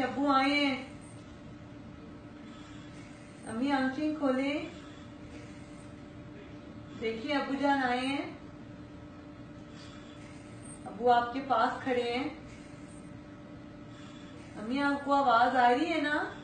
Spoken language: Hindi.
देखिए अबू आए हैं। अम्मी आँखें खोले। देखिए, अबू जान आए हैं। अबू आपके पास खड़े हैं। अम्मी, आपको आवाज़ आ रही है ना?